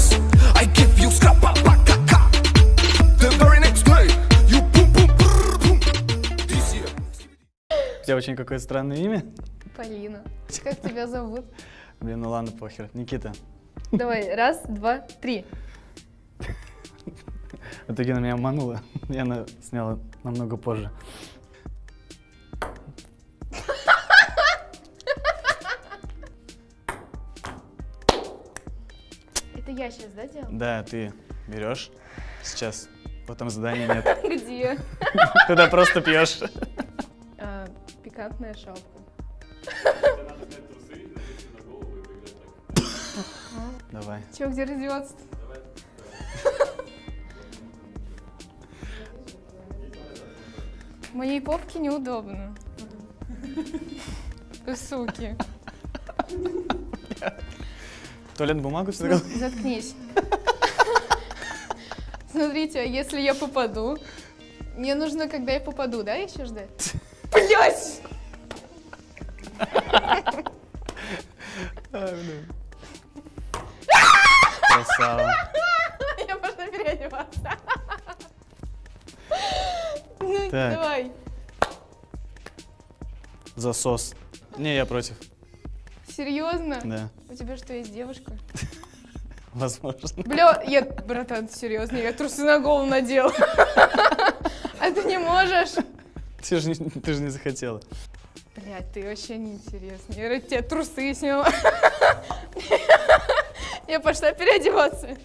this. I give you scrappa ka The very next day, you boom boom brrr, boom. This year. У тебя очень какое странное имя. Полина. Как тебя зовут? Блин, ну ладно, похер. Никита. Давай, раз, два, три. В итоге она меня обманула. Я сняла намного позже. Я сейчас, да, делала? Да, ты берешь сейчас. Потом задания нет. Где? Тогда просто пьешь. А, Пикантная шапка. Давай. Че, где раздеваться? Моей попке неудобно. Суки. Туалет бумагу сюда. Заткнись. Смотрите, а если я попаду? Мне нужно, когда я попаду, да, еще ждать? Блять! Красава. Я пошла переодеваться. Ну, давай. Засос. Не, я против. Серьезно? Да. Тебя что, есть девушка? Возможно. Бля, я, братан, серьезно, я трусы на голову надел. А ты не можешь? Ты же не, ты же не захотела. Блядь, ты вообще неинтересный. Я ради тебя трусы сняла. Я пошла переодеваться.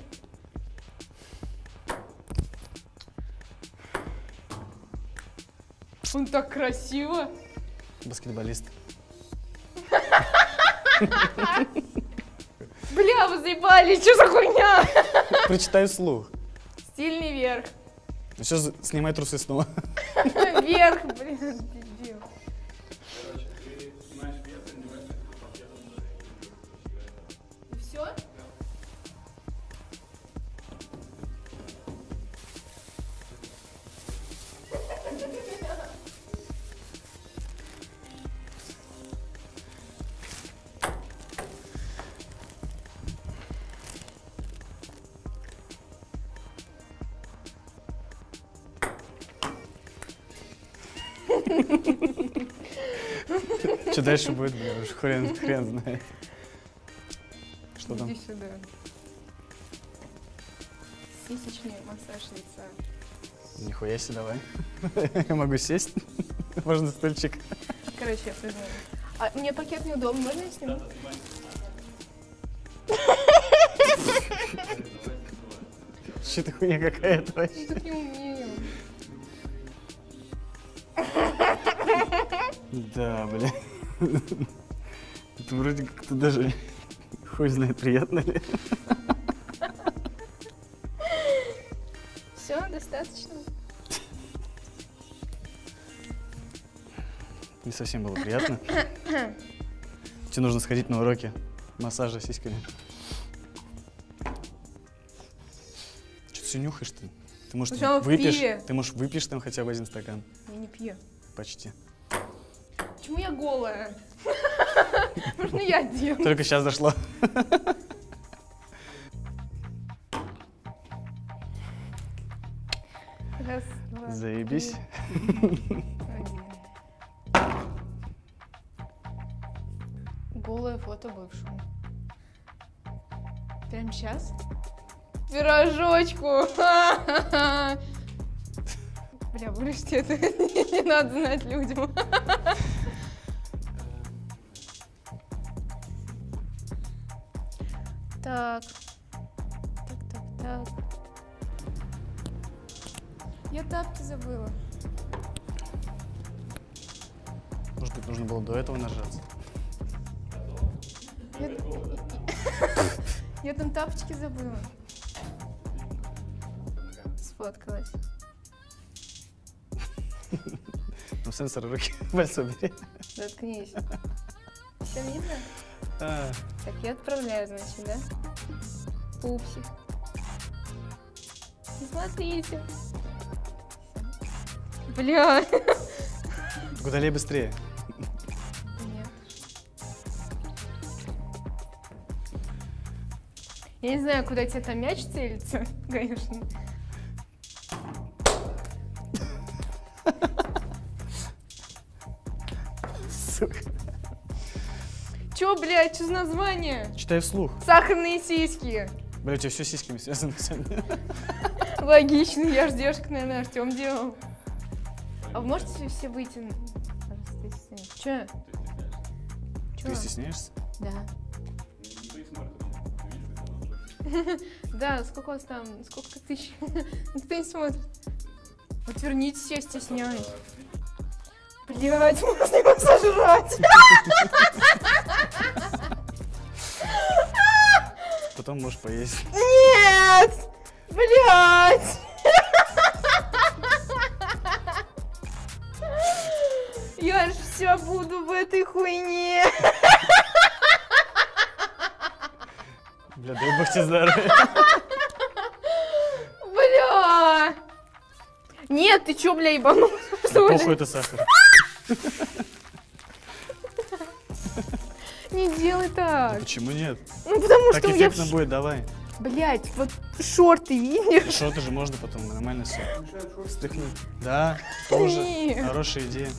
Он так красиво. Баскетболист. Бля, вы заебали, что за хуйня? Прочитай вслух. Стильный верх. Сейчас снимай трусы снова. Верх, блин, дальше будет, бля, уж хрен, хрен знает. Что там? Иди сюда. Сисечный массаж лица. Нихуя себе, давай. Я могу сесть? Можно стульчик? Короче, я признаю. А мне пакет неудобно, можно я сниму? Что это хуйня какая-то Я вообще? так не умею. Да, бля. Это вроде как-то даже хуй знает, приятно ли. Все, достаточно. Не совсем было приятно. Тебе нужно сходить на уроки массажа сиськами. Что ты все нюхаешь ты? Ты, может, Сначала выпьешь, пиве. ты, может, выпьешь там хотя бы один стакан? Я не пью. Почти. Почему я голая? Можно я одену? Только сейчас дошло. Раз, два, Заебись. три. Голое фото бывшего. Прям сейчас? Пирожочку! Бля, вырежьте это. Не надо знать людям. Так. Так, так, так. Я тапки забыла. Может быть, нужно было до этого нажаться. Я, Я там тапочки забыла. Сфоткалась. Ну, сенсор руки пальцы убери. Заткнись. Все видно? А, Так, я отправляю, значит, да? Пупсик. Смотрите. Бля. Удали быстрее. Нет. Я не знаю, куда тебе там мяч целится, конечно. Сука. Чё, блядь, что за название? Читай вслух. Сахарные сиськи. Бля, у тебя все с сиськами связано сегодня. Логично, я ж девушка, наверное, Артем делал. А вы можете все выйти? на- Чё? Чё? Ты стесняешься? Да. Да, сколько у вас там? Сколько тысяч? Никто не смотрит. Отвернитесь, я стесняюсь. Блять, можно его сожрать. Потом можешь поесть. Нет! Блять! Я ж все буду в этой хуйне. Бля, дай бог тебе здоровья. Бля! Нет, ты чё, бля, ебанулся? Похуй это сахар. Не делай так. Почему нет? Ну, потому Так что я... эффектно будет, давай. Блять, вот шорты видишь? Что ты же можно потом нормально все. Встряхнуть. Да, тоже. Нет. Хорошая идея.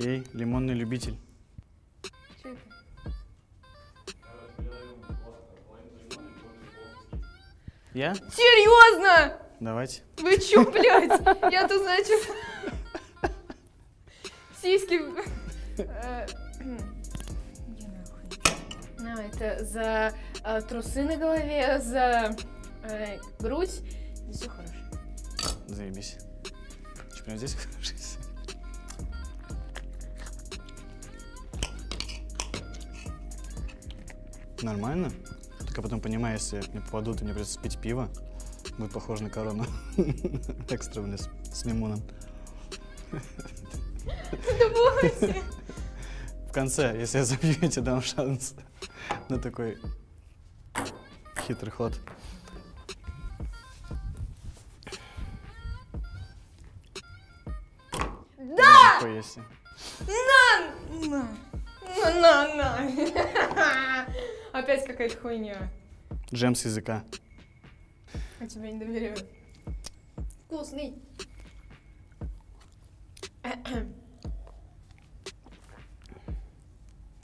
Окей, лимонный любитель. Я? Серьезно? Давайте. Вы чё, блядь? Я тут, значит... Сиськи... э? А, это за э, трусы на голове, за э, грудь. Все хорошо. Заебись. Че, прям здесь хорошись? Нормально. Только потом понимаю, если мне попадут, и мне придется пить пиво, будет похоже на корону. Экстра, бля, с, лимоном. Думайте. В конце, если я забью, я тебе дам шанс на такой хитрый ход. Да! Если. На! На! На, на! Опять какая-то хуйня. Джем с языка. Я тебя не доверяю. Вкусный.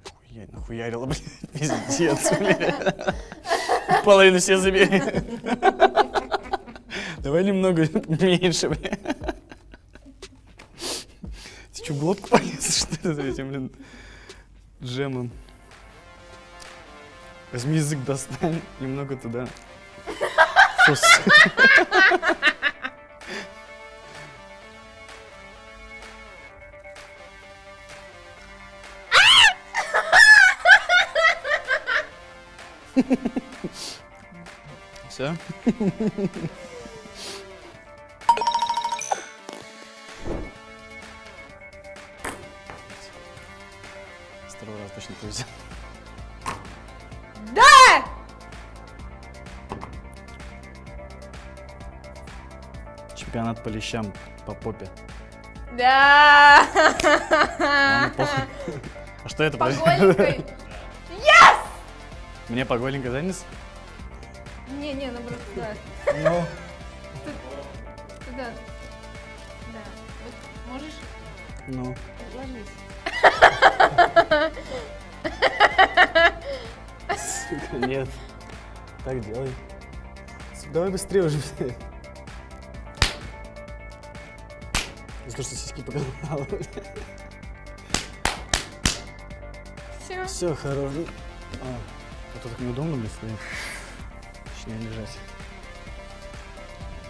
Хуя, нахуярила, блядь, пиздец, блядь. Половину себе забери. Давай немного меньше, блядь. Ты что, глотку полез, что ли, за этим, блин, джемом? Возьми язык, достань, немного туда. Все? точно повезет. Да! Чемпионат по лещам по попе. Да! Ладно, похуй. А что это? По подожди? голенькой. Мне по голенькой заднице? Не, не, наоборот, туда. Ну. Туда. Да. Вот можешь Ну. ложись. Нет. Так делай. Давай быстрее уже, блядь. За то, что сиськи показала. Все. Все, хорош. А, а то так неудобно, блядь, стоит. Точнее, лежать.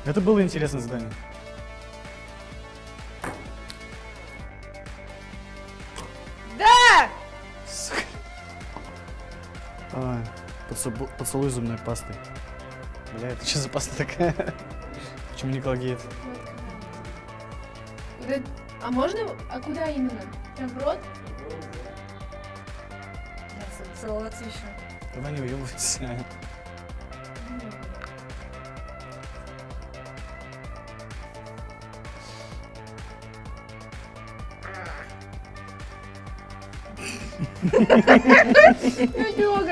Это было интересное задание. Да! Сука. А, поцелуй зубной пастой. Бля, это что за паста такая? Почему не колгейт? А можно? А куда именно? Прям в рот? Целоваться еще. Давай не уебывайся.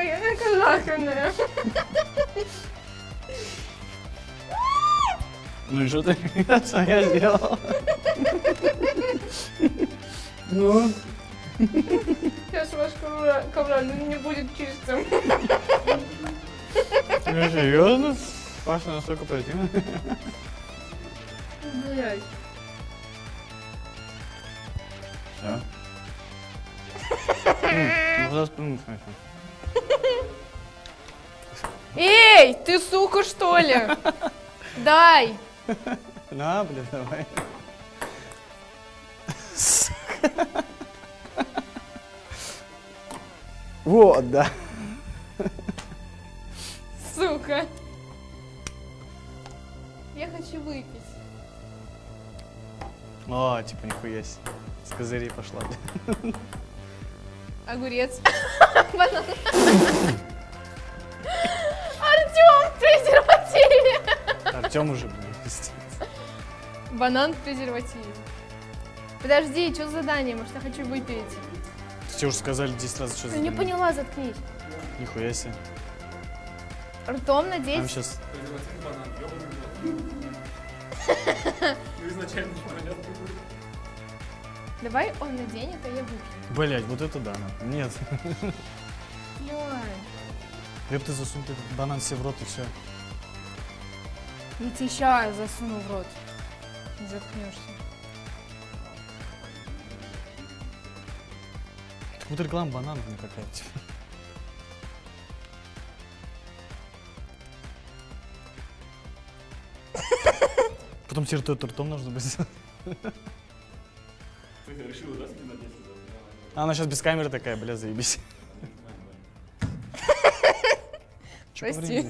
Я накажаканная. Ну и что ты? Что я сделал? Ну? Сейчас ваш ковра- ковролин не будет чистым. Ну серьезно? Паша настолько противно. Блять. Ну, хочу? Эй, ты сука, что ли? Дай. На, блин, давай. Вот, да. Сука. Я хочу выпить. О, типа, нихуя себе. С козырей пошла. Огурец. Банан. Артем, в презервативе. Артем уже, пиздец. Банан в презервативе. Подожди, что за задание? Может, я хочу выпить? Тебе уже сказали 10 раз, что за Ну, не задание. поняла, заткнись. Нихуя себе. Ртом Там надеть. сейчас... Давай он наденет, а я выпью. Блять, вот это да. Нет. Я бы ты засунул этот банан себе в рот и все. Я тебе сейчас засуну в рот. Не заткнешься. Так вот реклама банановая какая-то. Потом тебе ртом ртом нужно будет. А она сейчас без камеры такая, бля, заебись. Прости.